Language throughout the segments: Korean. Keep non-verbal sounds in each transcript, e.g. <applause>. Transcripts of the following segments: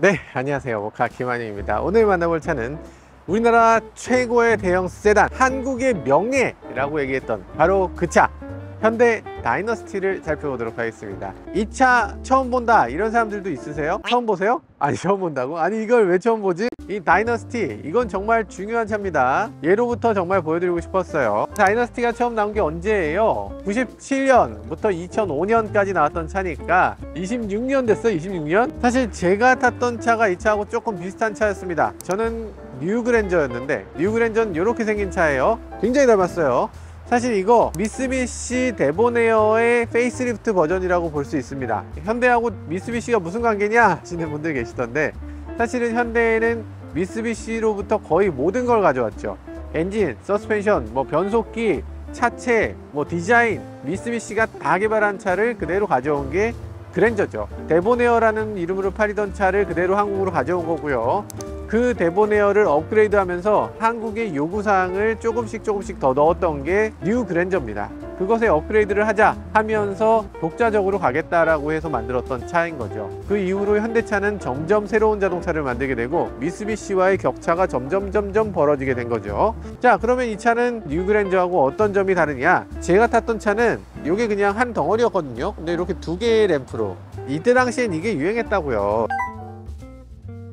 네, 안녕하세요. 모카 김한영입니다. 오늘 만나볼 차는 우리나라 최고의 대형 세단, 한국의 명예라고 얘기했던 바로 그 차, 현대 다이너스티를 살펴보도록 하겠습니다. 이 차 처음 본다 이런 사람들도 있으세요? 처음 보세요? 아니 처음 본다고? 아니 이걸 왜 처음 보지? 이 다이너스티 이건 정말 중요한 차입니다. 예로부터 정말 보여드리고 싶었어요. 다이너스티가 처음 나온 게 언제예요? 97년부터 2005년까지 나왔던 차니까 26년 됐어 26년? 사실 제가 탔던 차가 이 차하고 조금 비슷한 차였습니다. 저는 뉴그랜저였는데 뉴그랜저는 이렇게 생긴 차예요. 굉장히 닮았어요. 사실 이거 미쓰비시 데보네어의 페이스리프트 버전이라고 볼 수 있습니다. 현대하고 미쓰비시가 무슨 관계냐 하시는 분들 계시던데 사실은 현대는 미쓰비시로부터 거의 모든 걸 가져왔죠. 엔진, 서스펜션, 뭐 변속기, 차체, 뭐 디자인 미쓰비시가 다 개발한 차를 그대로 가져온 게 그랜저죠. 데보네어라는 이름으로 팔리던 차를 그대로 한국으로 가져온 거고요 그 데보네어를 업그레이드 하면서 한국의 요구사항을 조금씩 조금씩 더 넣었던 게 뉴 그랜저입니다. 그것에 업그레이드를 하자 하면서 독자적으로 가겠다라고 해서 만들었던 차인 거죠. 그 이후로 현대차는 점점 새로운 자동차를 만들게 되고 미쓰비시와의 격차가 점점 점점 벌어지게 된 거죠. 자 그러면 이 차는 뉴 그랜저하고 어떤 점이 다르냐? 제가 탔던 차는 이게 그냥 한 덩어리였거든요. 근데 이렇게 두 개의 램프로 이때 당시엔 이게 유행했다고요.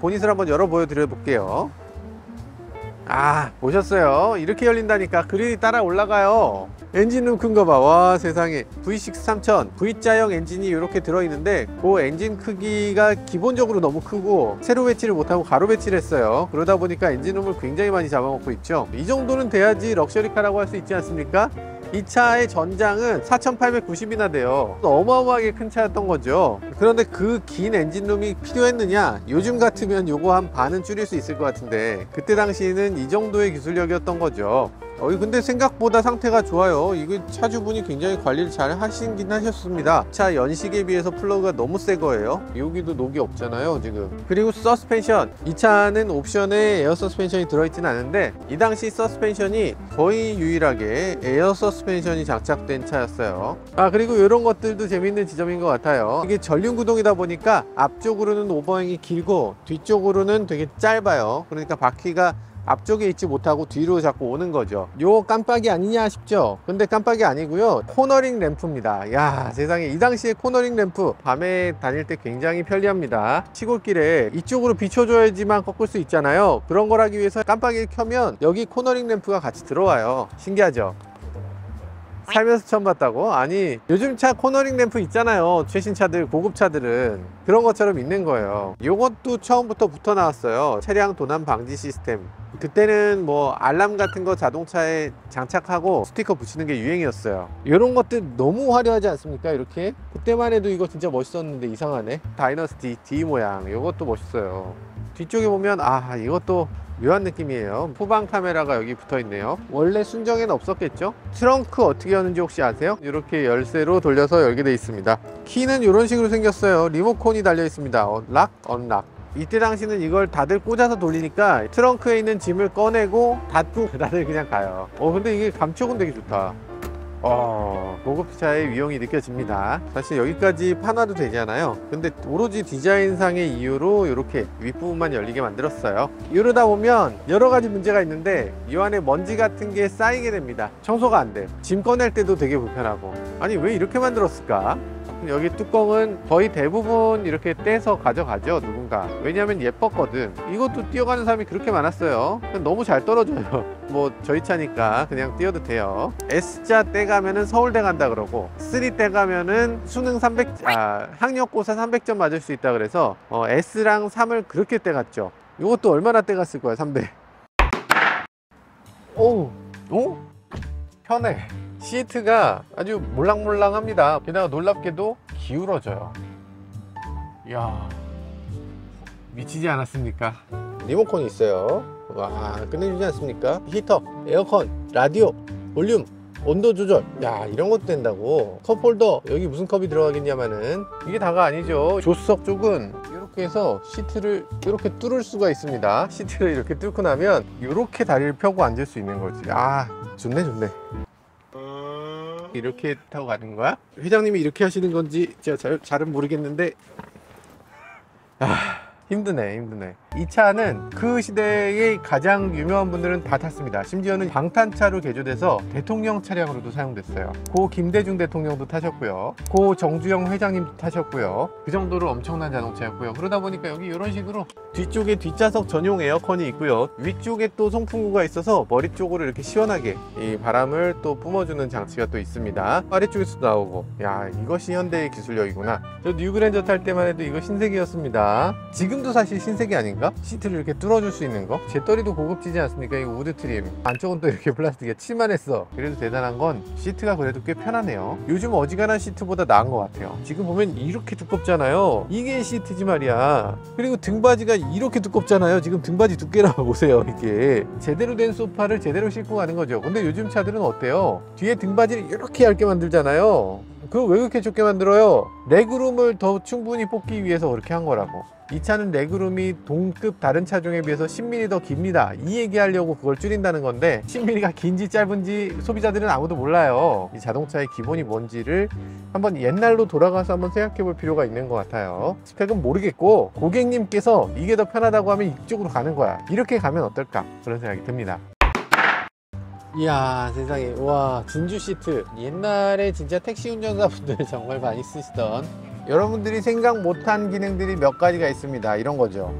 보닛을 한번 열어 보여드려 볼게요. 아 보셨어요? 이렇게 열린다니까 그릴이 따라 올라가요. 엔진룸 큰 거 봐. 와 세상에. V6 3000 V자형 엔진이 이렇게 들어있는데 그 엔진 크기가 기본적으로 너무 크고 세로 배치를 못하고 가로 배치를 했어요. 그러다 보니까 엔진룸을 굉장히 많이 잡아먹고 있죠. 이 정도는 돼야지 luxury car라고 할 수 있지 않습니까 이 차의 전장은 4,890이나 돼요. 어마어마하게 큰 차였던 거죠. 그런데 그 긴 엔진룸이 필요했느냐? 요즘 같으면 요거 한 반은 줄일 수 있을 것 같은데 그때 당시에는 이 정도의 기술력이었던 거죠. 어, 근데 생각보다 상태가 좋아요. 이거 차주분이 굉장히 관리를 잘 하신긴 하셨습니다. 차 연식에 비해서 플러그가 너무 새 거예요. 여기도 녹이 없잖아요, 지금. 그리고 서스펜션. 이 차는 옵션에 에어 서스펜션이 들어있진 않은데 이 당시 서스펜션이 거의 유일하게 에어 서스펜션이 장착된 차였어요. 아, 그리고 이런 것들도 재밌는 지점인 것 같아요. 이게 전륜 구동이다 보니까 앞쪽으로는 오버행이 길고 뒤쪽으로는 되게 짧아요. 그러니까 바퀴가 앞쪽에 있지 못하고 뒤로 자꾸 오는 거죠. 요 깜빡이 아니냐 싶죠? 근데 깜빡이 아니고요. 코너링 램프입니다. 야 세상에. 이 당시에 코너링 램프 밤에 다닐 때 굉장히 편리합니다. 시골길에 이쪽으로 비춰줘야지만 꺾을 수 있잖아요. 그런 걸 하기 위해서 깜빡이를 켜면 여기 코너링 램프가 같이 들어와요. 신기하죠 살면서 처음 봤다고? 아니 요즘 차 코너링 램프 있잖아요. 최신 차들 고급 차들은. 그런 것처럼 있는 거예요. 이것도 처음부터 붙어 나왔어요. 차량 도난 방지 시스템. 그때는 뭐 알람 같은 거 자동차에 장착하고 스티커 붙이는 게 유행이었어요. 이런 것들 너무 화려하지 않습니까 이렇게? 그때만 해도 이거 진짜 멋있었는데 이상하네. 다이너스티 D 모양. 이것도 멋있어요. 뒤쪽에 보면 아 이것도 묘한 느낌이에요. 후방 카메라가 여기 붙어 있네요. 원래 순정에는 없었겠죠? 트렁크 어떻게 여는지 혹시 아세요? 이렇게 열쇠로 돌려서 열게 돼 있습니다. 키는 이런 식으로 생겼어요. 리모컨이 달려 있습니다. 어, 락, 언락. 이때 당시는 이걸 다들 꽂아서 돌리니까 트렁크에 있는 짐을 꺼내고 닫고 <laughs> 다들 그냥 가요. 어 근데 이게 감촉은 되게 좋다 어, 고급차의 위용이 느껴집니다. 사실 여기까지 판화도 되잖아요. 근데 오로지 디자인상의 이유로 이렇게 윗부분만 열리게 만들었어요. 이러다 보면 여러 가지 문제가 있는데 이 안에 먼지 같은 게 쌓이게 됩니다. 청소가 안돼짐 꺼낼 때도 되게 불편하고. 아니 왜 이렇게 만들었을까 여기 뚜껑은 거의 대부분 이렇게 떼서 가져가죠 누군가. 왜냐하면 예뻤거든. 이것도 뛰어가는 사람이 그렇게 많았어요. 너무 잘 떨어져요. <laughs> 뭐 저희 차니까 그냥 띄워도 돼요. S자 떼가면은 서울대 간다 그러고 3 떼가면은 수능 300, 아 학력고사 300점 맞을 수 있다 그래서 어, S랑 3을 그렇게 떼갔죠. 이것도 얼마나 떼갔을 거야 300 오우 오? 편해 시트가 아주 몰랑몰랑합니다. 게다가 놀랍게도 기울어져요. 이야 미치지 않았습니까? 리모컨이 있어요. 와 끝내주지 않습니까? 히터 에어컨 라디오 볼륨 온도 조절. 야 이런 것도 된다고. 컵 홀더 여기 무슨 컵이 들어가겠냐마는. 이게 다가 아니죠. 조수석 쪽은 이렇게 해서 시트를 이렇게 뚫을 수가 있습니다. 시트를 이렇게 뚫고 나면 이렇게 다리를 펴고 앉을 수 있는 거지. 아 좋네 좋네 이렇게 타고 가는 거야? 회장님이 이렇게 하시는 건지 제가 잘, 잘은 모르겠는데 아, 힘드네 힘드네. 이 차는 그 시대의 가장 유명한 분들은 다 탔습니다. 심지어는 방탄차로 개조돼서 대통령 차량으로도 사용됐어요. 고 김대중 대통령도 타셨고요. 고 정주영 회장님도 타셨고요. 그 정도로 엄청난 자동차였고요. 그러다 보니까 여기 이런 식으로 뒤쪽에 뒷좌석 전용 에어컨이 있고요. 위쪽에 또 송풍구가 있어서 머리 쪽으로 이렇게 시원하게 이 바람을 또 뿜어주는 장치가 또 있습니다. 아래쪽에서도 나오고. 야 이것이 현대의 기술력이구나. 저 뉴그랜저 탈 때만 해도 이거 신세계였습니다. 지금 도 사실 신세계 아닌가? 시트를 이렇게 뚫어줄 수 있는 거? 재떨이도 고급지지 않습니까? 이거 wood trim 안쪽은 또 이렇게 플라스틱에 칠만했어. 그래도 대단한 건 시트가 그래도 꽤 편하네요. 요즘 어지간한 시트보다 나은 것 같아요. 지금 보면 이렇게 두껍잖아요. 이게 시트지 말이야. 그리고 등받이가 이렇게 두껍잖아요. 지금 등받이 두께나 <laughs> 보세요 이게. 제대로 된 소파를 제대로 싣고 가는 거죠. 근데 요즘 차들은 어때요? 뒤에 등받이를 이렇게 얇게 만들잖아요. 그거 왜 그렇게 좁게 만들어요? legroom을 더 충분히 뽑기 위해서 그렇게 한 거라고 이 차는 레그룸이 동급 다른 차종에 비해서 10mm 더 깁니다. 이 얘기하려고 그걸 줄인다는 건데 10mm가 긴지 짧은지 소비자들은 아무도 몰라요. 이 자동차의 기본이 뭔지를 한번 옛날로 돌아가서 한번 생각해 볼 필요가 있는 것 같아요. 스펙은 모르겠고 고객님께서 이게 더 편하다고 하면 이쪽으로 가는 거야. 이렇게 가면 어떨까? 그런 생각이 듭니다. 이야 세상에. 와 진주 시트. 옛날에 진짜 택시 운전사분들 <laughs> 정말 많이 쓰시던 여러분들이 생각 못한 기능들이 몇 가지가 있습니다. 이런 거죠.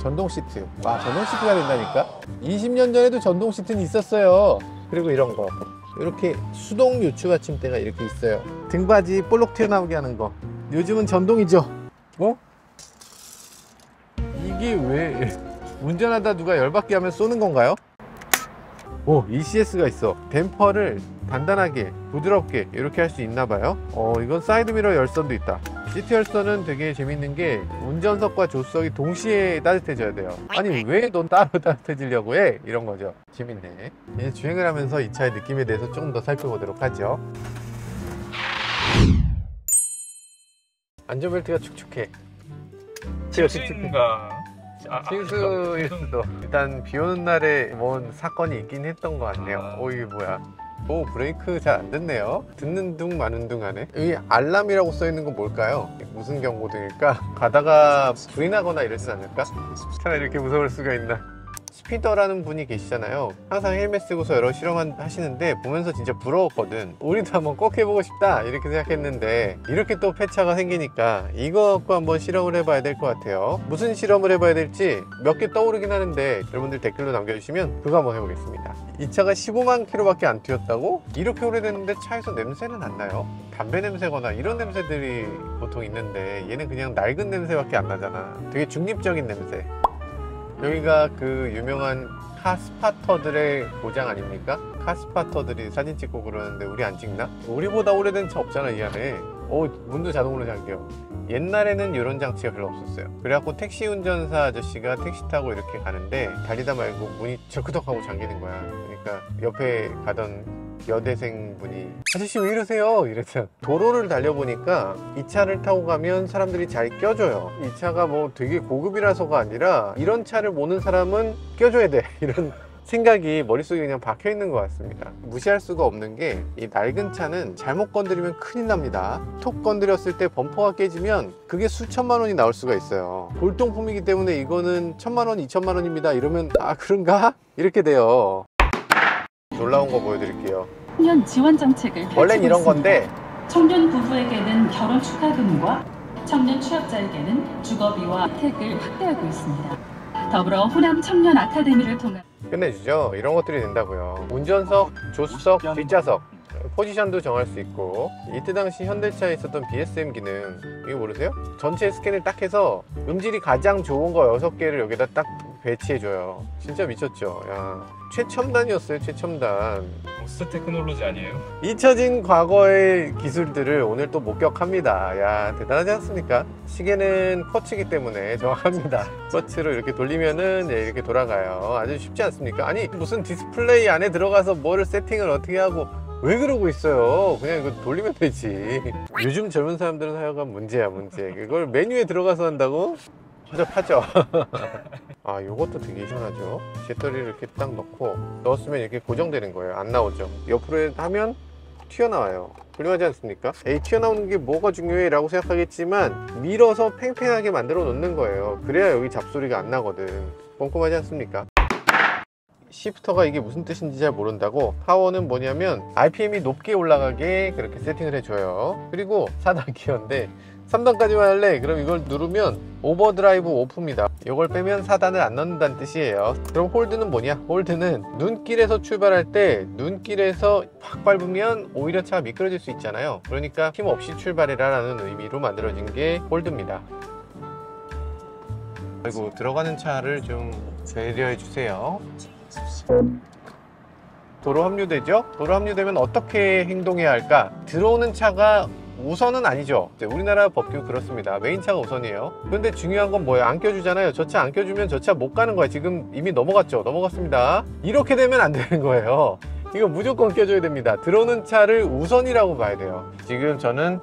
전동 시트. 와 전동 시트가 된다니까? 20년 전에도 전동 시트는 있었어요. 그리고 이런 거. 이렇게 수동 요추 받침대가 이렇게 있어요. 등받이 볼록 튀어나오게 하는 거. 요즘은 전동이죠. 어? 이게 왜 <laughs> 운전하다 누가 열받게 하면 쏘는 건가요? 오 ECS가 있어. 댐퍼를 단단하게 부드럽게 이렇게 할 수 있나 봐요. 어 이건 사이드미러 열선도 있다 시트 열선은 되게 재밌는 게 운전석과 조수석이 동시에 따뜻해져야 돼요. 아니 왜 넌 따로 <laughs> 따뜻해지려고 해? 이런 거죠. 재밌네. 이제 주행을 하면서 이 차의 느낌에 대해서 조금 더 살펴보도록 하죠. 안전벨트가 축축해. 칠순가? 아, 실수일 수도. 일단 비 오는 날에 뭔 사건이 있긴 했던 것 같네요. 아. 오 이게 뭐야 오 브레이크 잘 안 듣네요 듣는 둥 마는 둥 하네 여기 알람이라고 써 있는 건 뭘까요? 무슨 경고등일까? <laughs> 가다가 불이 나거나 이러진 않을까? 차가 이렇게 무서울 수가 있나 스피더라는 분이 계시잖아요. 항상 헬멧 쓰고서 여러 실험 하시는데 보면서 진짜 부러웠거든 우리도 한번 꼭 해보고 싶다. 이렇게 생각했는데 이렇게 또 폐차가 생기니까 이거 갖고 한번 실험을 해봐야 될 것 같아요. 무슨 실험을 해봐야 될지 몇 개 떠오르긴 하는데 여러분들 댓글로 남겨주시면 그거 한번 해보겠습니다. 이 차가 15만 킬로밖에 안 튀었다고? 이렇게 오래됐는데 차에서 냄새는 안 나요? 담배 냄새거나 이런 냄새들이 보통 있는데 얘는 그냥 낡은 냄새밖에 안 나잖아. 되게 중립적인 냄새 여기가 그 유명한 카스파터들의 고장 아닙니까? 카스파터들이 사진 찍고 그러는데 우리 안 찍나? 우리보다 오래된 차 없잖아 이 안에 어 문도 자동으로 잠겨 옛날에는 이런 장치가 별로 없었어요 그래갖고 택시 운전사 아저씨가 택시 타고 이렇게 가는데 달리다 말고 문이 철크덕 하고 잠기는 거야 그러니까 옆에 가던 여대생 분이 아저씨 왜 이러세요? 이랬어요 도로를 달려보니까 이 차를 타고 가면 사람들이 잘 껴줘요. 이 차가 뭐 되게 고급이라서가 아니라 이런 차를 모는 사람은 껴줘야 돼. <laughs> 이런 생각이 머릿속에 그냥 박혀 있는 것 같습니다. 무시할 수가 없는 게 이 낡은 차는 잘못 건드리면 큰일 납니다. 톡 건드렸을 때 범퍼가 깨지면 그게 수천만 원이 나올 수가 있어요. 골동품이기 때문에 이거는 천만 원, 이천만 원입니다. 이러면 아 그런가? 이렇게 돼요 놀라운 거 보여드릴게요 청년 지원 정책을 원래는 이런 건데 있습니다. 청년 부부에게는 결혼 축하금과 청년 취업자에게는 주거비와 혜택을 확대하고 있습니다. 더불어 호남 청년 아카데미를 통한 끝내주죠 이런 것들이 된다고요 운전석, 조수석, 뒷좌석 포지션도 정할 수 있고 이때 당시 현대차에 있었던 BSM 기능 이거 모르세요? 전체 스캔을 딱 해서 음질이 가장 좋은 거 6개를 여기다 딱 배치해줘요 진짜 미쳤죠 야 최첨단이었어요 최첨단 lost technology 아니에요? 잊혀진 과거의 기술들을 오늘 또 목격합니다. 야, 대단하지 않습니까? 시계는 쿼츠이기 때문에 정확합니다. <laughs> 쿼츠로 이렇게 돌리면은 예, 이렇게 돌아가요. 아주 쉽지 않습니까? 아니, 무슨 디스플레이 안에 들어가서 뭐를 세팅을 어떻게 하고 왜 그러고 있어요? 그냥 이거 돌리면 되지. 요즘 젊은 사람들은 하여간 문제야, 문제. 이걸 메뉴에 들어가서 한다고? 허접하죠? <laughs> 아, 요것도 되게 시원하죠? 배터리를 이렇게 딱 넣고 넣었으면 이렇게 고정되는 거예요. 안 나오죠. 옆으로 하면 튀어나와요 훌륭하지 않습니까? 에이 튀어나오는 게 뭐가 중요해 라고 생각하겠지만 밀어서 팽팽하게 만들어 놓는 거예요 그래야 여기 잡소리가 안 나거든 꼼꼼하지 않습니까? 시프터가 이게 무슨 뜻인지 잘 모른다고 파워는 뭐냐면 RPM이 높게 올라가게 그렇게 세팅을 해줘요. 그리고 4단 기어인데 3단까지만 할래? 그럼 이걸 누르면 오버드라이브 오프입니다. 이걸 빼면 4단을 안 넣는다는 뜻이에요. 그럼 홀드는 뭐냐? 홀드는 눈길에서 출발할 때 눈길에서 확 밟으면 오히려 차가 미끄러질 수 있잖아요. 그러니까 힘 없이 출발해라 라는 의미로 만들어진 게 홀드입니다. 그리고 들어가는 차를 좀 배려해 주세요 도로 합류되죠? 도로 합류되면 어떻게 행동해야 할까? 들어오는 차가 우선은 아니죠. 우리나라 법규 그렇습니다. 메인 차가 우선이에요. 근데 중요한 건 뭐예요? 안 껴주잖아요. 저 차 안 껴주면 저 차 못 가는 거예요. 지금 이미 넘어갔죠? 넘어갔습니다. 이렇게 되면 안 되는 거예요. 이거 무조건 껴줘야 됩니다. 들어오는 차를 우선이라고 봐야 돼요. 지금 저는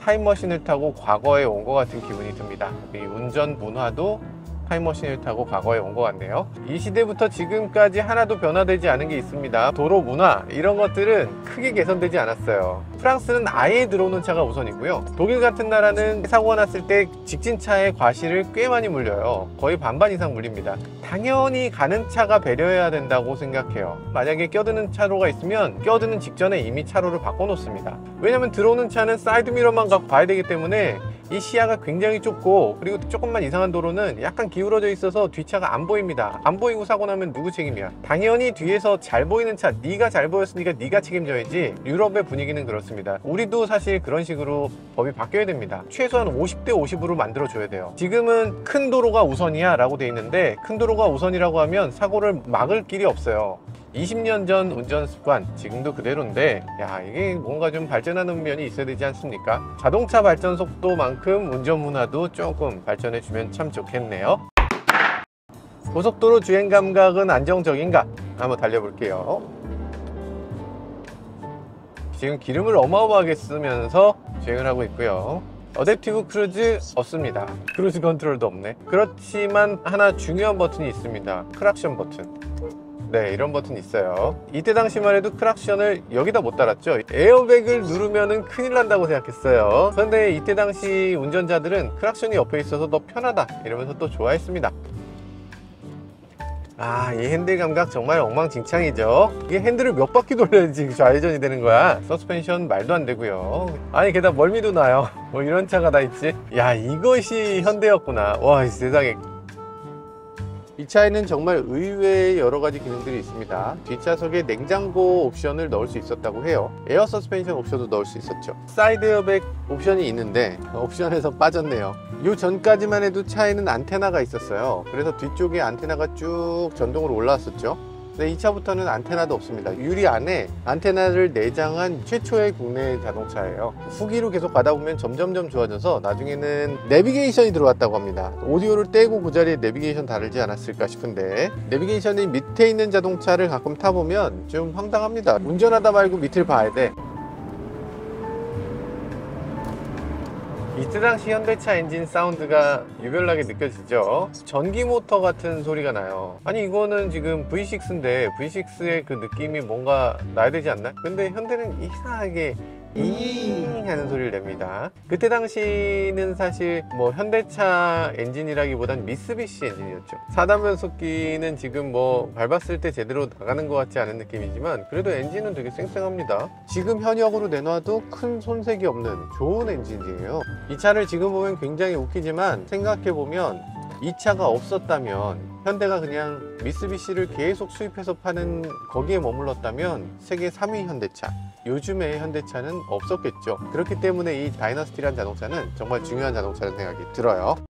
타임머신을 타고 과거에 온 것 같은 기분이 듭니다. 이 운전 문화도 타임머신을 타고 과거에 온 것 같네요. 이 시대부터 지금까지 하나도 변화되지 않은 게 있습니다. 도로 문화 이런 것들은 크게 개선되지 않았어요. 프랑스는 아예 들어오는 차가 우선이고요. 독일 같은 나라는 사고가 났을 때 직진차에 과실을 꽤 많이 물려요. 거의 반반 이상 물립니다. 당연히 가는 차가 배려해야 된다고 생각해요. 만약에 껴드는 차로가 있으면 껴드는 직전에 이미 차로를 바꿔놓습니다. 왜냐면 들어오는 차는 사이드미러만 갖고 봐야 되기 때문에 이 시야가 굉장히 좁고 그리고 조금만 이상한 도로는 약간 기울어져 있어서 뒷차가 안 보입니다. 안 보이고 사고 나면 누구 책임이야? 당연히 뒤에서 잘 보이는 차 네가 잘 보였으니까 네가 책임져야지. 유럽의 분위기는 그렇습니다. 우리도 사실 그런 식으로 법이 바뀌어야 됩니다. 최소한 50대 50으로 만들어 줘야 돼요. 지금은 큰 도로가 우선이야 라고 돼 있는데 큰 도로가 우선이라고 하면 사고를 막을 길이 없어요 20년 전 운전 습관 지금도 그대로인데 야 이게 뭔가 좀 발전하는 면이 있어야 되지 않습니까? 자동차 발전 속도만큼 운전 문화도 조금 발전해 주면 참 좋겠네요. 고속도로 주행 감각은 안정적인가? 한번 달려볼게요. 지금 기름을 어마어마하게 쓰면서 주행을 하고 있고요. adaptive cruise 없습니다. cruise control도 없네. 그렇지만 하나 중요한 버튼이 있습니다. 크락션 버튼 네 이런 버튼이 있어요 이때 당시만 해도 크락션을 여기다 못 달았죠 에어백을 누르면은 큰일 난다고 생각했어요 그런데 이때 당시 운전자들은 크락션이 옆에 있어서 더 편하다 이러면서 또 좋아했습니다 아, 이 핸들 감각 정말 엉망진창이죠. 이게 핸들을 몇 바퀴 돌려야지 좌회전이 되는 거야. 서스펜션 말도 안 되고요. 아니, 게다가 멀미도 나요. 뭐 이런 차가 다 있지. 야, 이것이 현대였구나. 와, 이 세상에. 이 차에는 정말 의외의 여러 가지 기능들이 있습니다. 뒷좌석에 냉장고 옵션을 넣을 수 있었다고 해요. 에어 서스펜션 옵션도 넣을 수 있었죠. 사이드 에어백 옵션이 있는데 옵션에서 빠졌네요. 요 전까지만 해도 차에는 안테나가 있었어요. 그래서 뒤쪽에 안테나가 쭉 전동으로 올라왔었죠. 근데 이 차부터는 안테나도 없습니다. 유리 안에 안테나를 내장한 최초의 국내 자동차예요. 후기로 계속 가다 보면 점점점 좋아져서 나중에는 내비게이션이 들어왔다고 합니다. 오디오를 떼고 그 자리에 내비게이션 달지 않았을까 싶은데 내비게이션이 밑에 있는 자동차를 가끔 타보면 좀 황당합니다. 운전하다 말고 밑을 봐야 돼. 이때 당시 현대차 엔진 사운드가 유별나게 느껴지죠 전기 모터 같은 소리가 나요 아니 이거는 지금 V6인데 V6의 그 느낌이 뭔가 나야 되지 않나? 근데 현대는 이상하게 잉 하는 소리를 냅니다. 그때 당시는 사실 뭐 현대차 엔진이라기보단 미쓰비시 엔진이었죠. 4단 변속기는 지금 뭐 밟았을 때 제대로 나가는 것 같지 않은 느낌이지만 그래도 엔진은 되게 쌩쌩합니다. 지금 현역으로 내놔도 큰 손색이 없는 좋은 엔진이에요. 이 차를 지금 보면 굉장히 웃기지만 생각해보면 이 차가 없었다면 현대가 그냥 미쓰비시를 계속 수입해서 파는 거기에 머물렀다면 세계 3위 현대차. 요즘의 현대차는 없었겠죠. 그렇기 때문에 이 다이너스티라는 자동차는 정말 중요한 자동차라는 생각이 들어요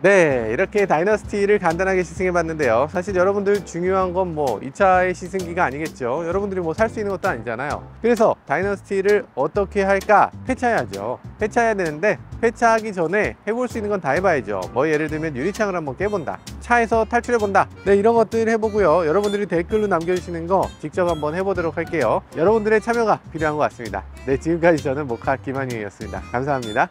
네 이렇게 다이너스티를 간단하게 시승해 봤는데요. 사실 여러분들 중요한 건 뭐 이 차의 시승기가 아니겠죠. 여러분들이 뭐 살 수 있는 것도 아니잖아요. 그래서 다이너스티를 어떻게 할까 폐차해야죠. 폐차해야 되는데 폐차하기 전에 해볼 수 있는 건 다 해봐야죠. 뭐 예를 들면 유리창을 한번 깨본다. 차에서 탈출해 본다. 네 이런 것들 해보고요. 여러분들이 댓글로 남겨주시는 거 직접 한번 해보도록 할게요. 여러분들의 참여가 필요한 것 같습니다. 네 지금까지 저는 모카 김한용이었습니다. 감사합니다